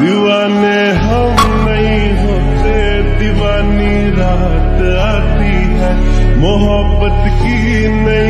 दीवाने हम नहीं होते दीवानी रात आती है। मोहब्बत की नहीं